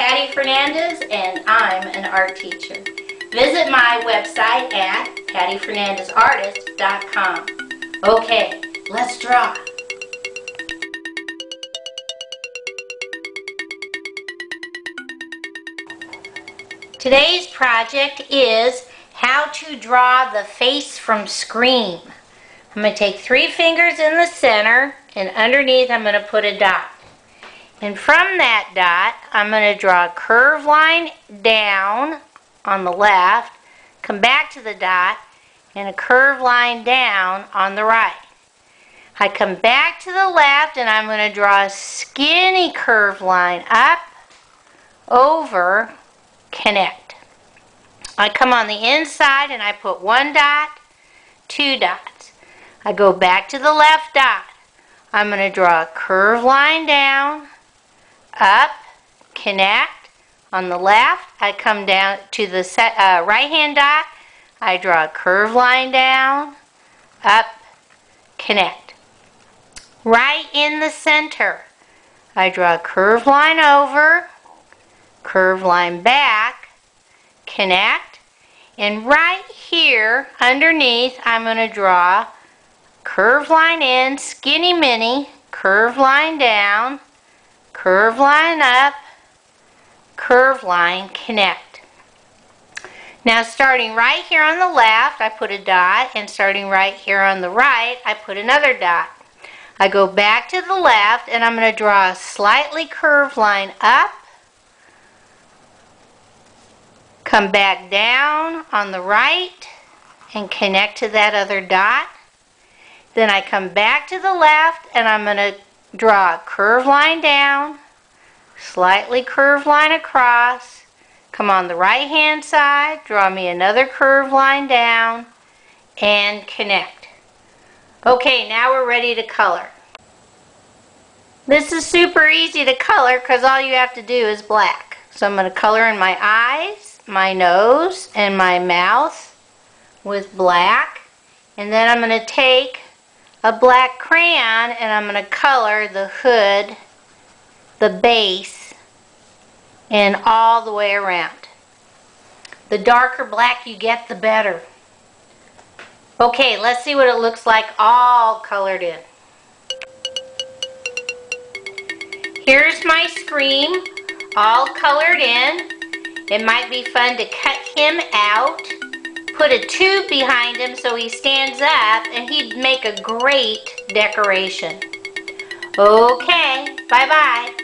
Patty Fernandez and I'm an art teacher. Visit my website at pattyfernandezartist.com. Okay, let's draw. Today's project is how to draw the face from Scream. I'm going to take three fingers in the center and underneath I'm going to put a dot. And from that dot, I'm going to draw a curved line down on the left, come back to the dot, and a curved line down on the right. I come back to the left and I'm going to draw a skinny curved line up, over, connect. I come on the inside and I put one dot, two dots. I go back to the left dot. I'm going to draw a curved line down, up, connect. On the left, I come down to the uh, right-hand dot. I draw a curved line down, up, connect. Right in the center, I draw a curved line over, curved line back, connect. And right here, underneath, I'm going to draw curved line in, skinny mini, curved line down, curve line up, curve line connect. Now starting right here on the left, I put a dot, and starting right here on the right, I put another dot. I go back to the left, and I'm going to draw a slightly curved line up, come back down on the right, and connect to that other dot. Then I come back to the left, and I'm going to draw a curved line down, slightly curved line across, come on the right hand side, draw me another curved line down, and connect. Okay, now we're ready to color. This is super easy to color because all you have to do is black. So I'm going to color in my eyes, my nose, and my mouth with black. And then I'm going to take a black crayon and I'm going to color the hood, the base, and all the way around. The darker black you get, the better. Okay, let's see what it looks like all colored in. Here's my scream, all colored in. It might be fun to cut him out put a tube behind him so he stands up and he'd make a great decoration. Okay, bye-bye.